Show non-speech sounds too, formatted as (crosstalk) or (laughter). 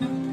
Amen. (laughs)